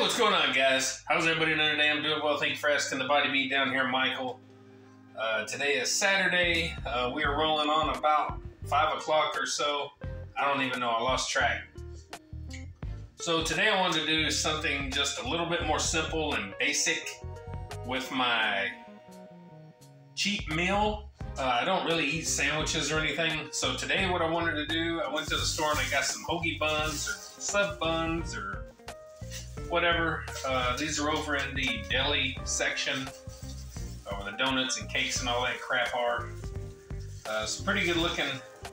what's going on, guys? How's everybody doing today? I'm doing well. Thank you for asking. The Body Beatdown here, Michael. Uh, today is Saturday. Uh, we are rolling on about 5 o'clock or so. I don't even know. I lost track. So today I wanted to do something just a little bit more simple and basic with my cheap meal. Uh, I don't really eat sandwiches or anything. So today what I wanted to do, I went to the store and I got some hoagie buns or sub buns or whatever. Uh, these are over in the deli section, where the donuts and cakes and all that crap are. Uh, some pretty good looking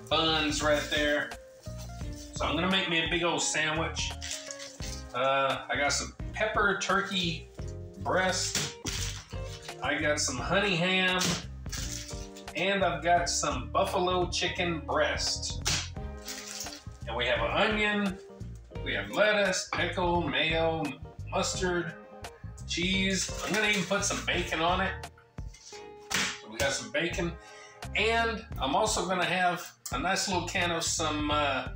buns right there. So I'm gonna make me a big old sandwich. Uh, I got some pepper turkey breast. I got some honey ham. And I've got some buffalo chicken breast. And we have an onion, we have lettuce, pickle, mayo, mustard, cheese. I'm gonna even put some bacon on it. So we got some bacon. And I'm also gonna have a nice little can of some uh,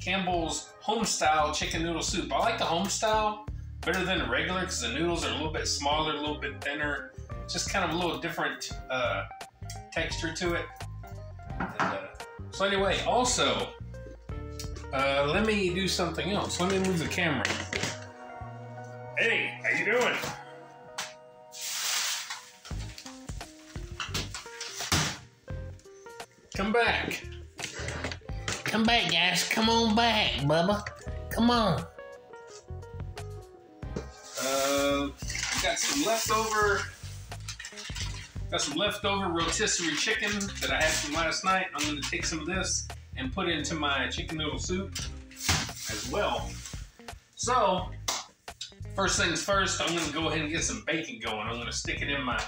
Campbell's home-style chicken noodle soup. I like the home-style better than the regular because the noodles are a little bit smaller, a little bit thinner. Just kind of a little different uh, texture to it. And, uh, so anyway, also, uh, let me do something else. Let me move the camera. Hey, how you doing? Come back. Come back, guys. Come on back, Bubba. Come on. Uh, got some leftover. Got some leftover rotisserie chicken that I had from last night. I'm going to take some of this and put into my chicken noodle soup as well. So, first things first, I'm to go ahead and get some bacon going. I'm to stick it in my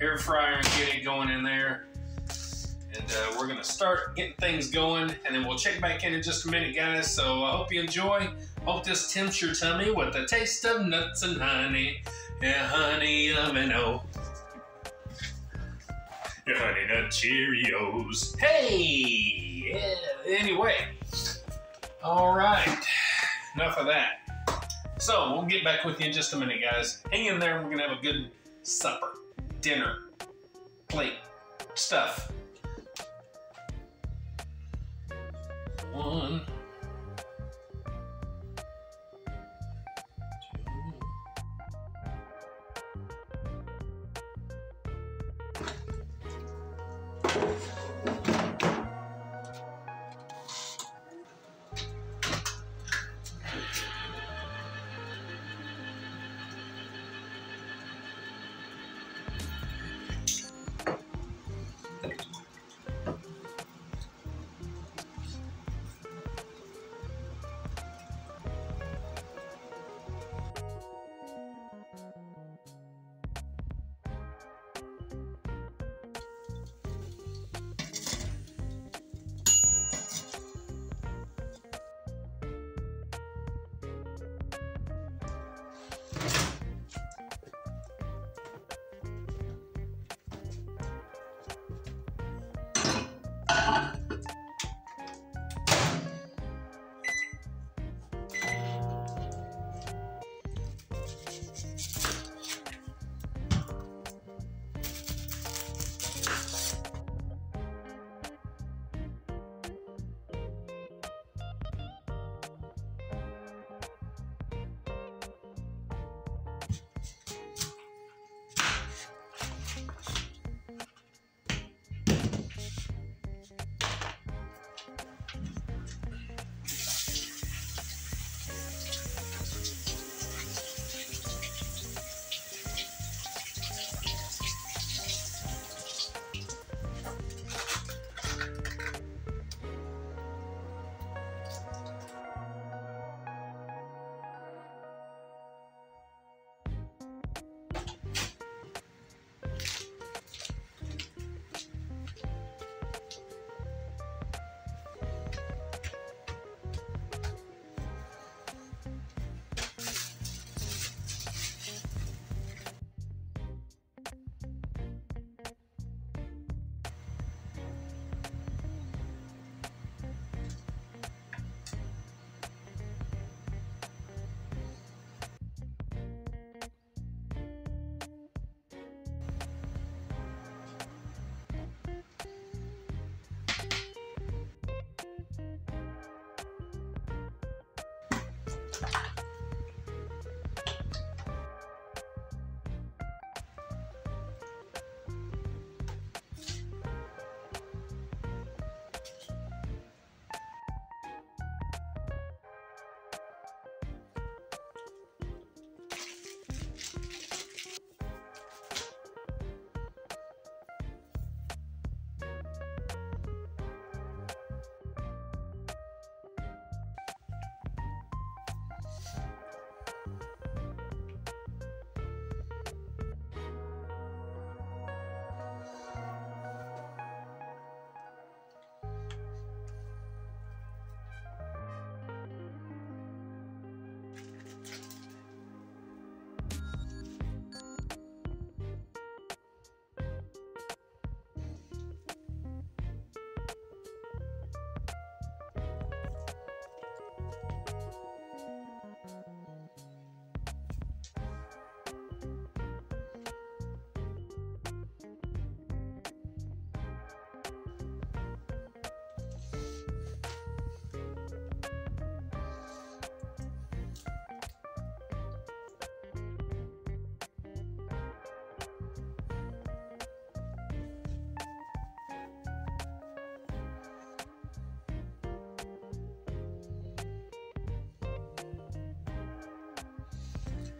air fryer and get it going in there. And uh, we're to start getting things going, and then we'll check back in in just a minute, guys. So I hope you enjoy. Hope this tempts your tummy with the taste of nuts and honey. Yeah, honey, yum and oh. Your honey nut Cheerios. Hey! Yeah, anyway. All right. Enough of that. So we'll get back with you in just a minute, guys. Hang in there. We're to have a good supper, dinner, plate, stuff. One.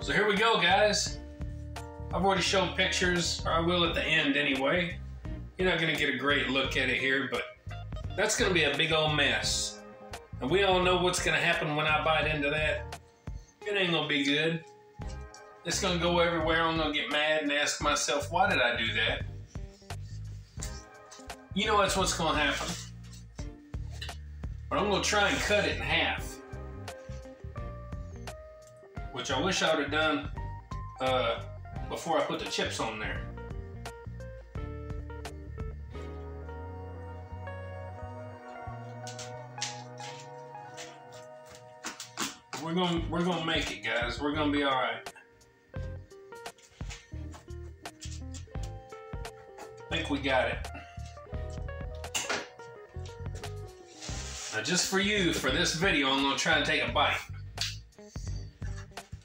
So here we go, guys. I've already shown pictures, or I will at the end anyway. You're not gonna get a great look at it here, but that's gonna be a big old mess. And we all know what's gonna happen when I bite into that. It ain't gonna be good. It's gonna go everywhere. I'm gonna get mad and ask myself, why did I do that? You know that's what's gonna happen. But I'm gonna try and cut it in half which I wish I would have done uh, before I put the chips on there. We're gonna we're gonna make it, guys. We're gonna be all right. I think we got it. Now, just for you, for this video, I'm gonna try and take a bite.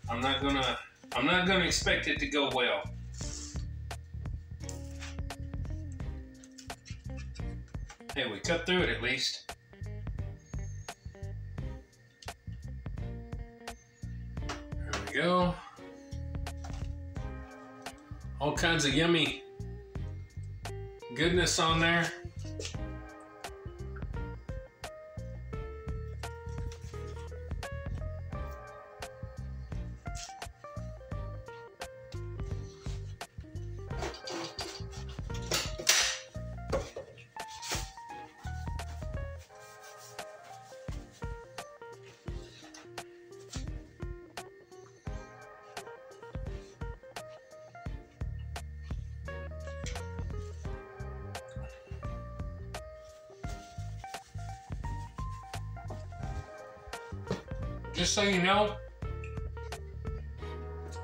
I'm not gonna I'm not gonna expect it to go well. Hey, we cut through it at least. There we go. All kinds of yummy goodness on there. Just so you know,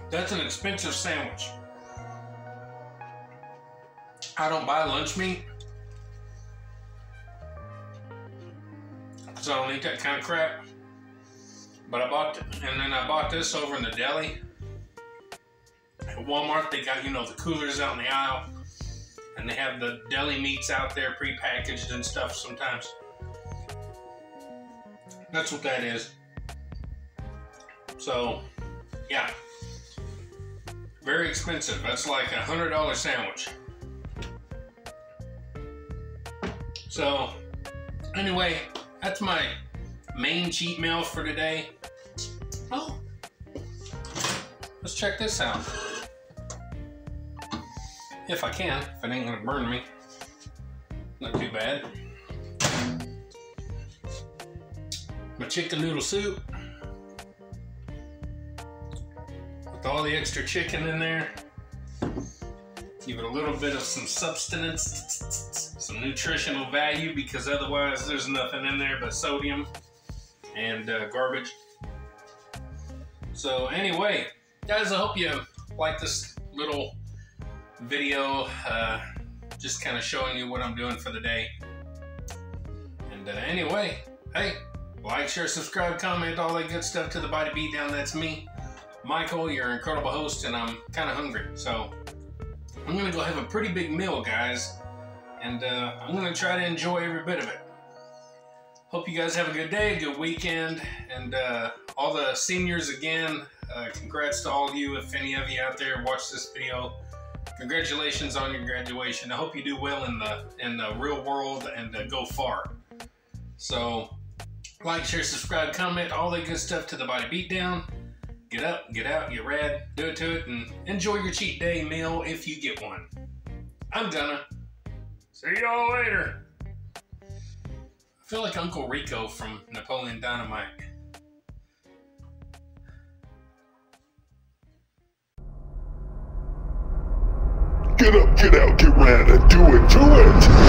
that's an expensive sandwich. I don't buy lunch meat. Because I don't eat that kind of crap. But I bought, and then I bought this over in the deli. At Walmart, they got, you know, the coolers out in the aisle. And they have the deli meats out there pre-packaged and stuff sometimes. That's what that is. So, yeah. Very expensive. That's like a hundred dollar sandwich. So, anyway, that's my main cheat meal for today. Oh, let's check this out. If I can, if it ain't gonna burn me. Not too bad. My chicken noodle soup. With all the extra chicken in there. Give it a little bit of some substance, some nutritional value, because otherwise there's nothing in there but sodium and uh, garbage. So anyway, guys, I hope you like this little video, uh, just kind of showing you what I'm doing for the day. And uh, anyway, hey, Like, share, subscribe, comment, all that good stuff to the Body Beatdown. That's me, Michael, your incredible host, and I'm kind of hungry. So I'm going to go have a pretty big meal, guys. And uh, I'm going to try to enjoy every bit of it. Hope you guys have a good day, good weekend, and uh, all the seniors again. Uh, congrats to all of you, if any of you out there watch this video. Congratulations on your graduation. I hope you do well in the in the real world and uh, go far. So, like, share, subscribe, comment, all that good stuff to the Body Beatdown. Get up, get out, get rad, do it to it, and enjoy your cheat day meal if you get one. I'm gonna. See y'all later. I feel like Uncle Rico from Napoleon Dynamite. Get up, get out, get rad, and do it, do it!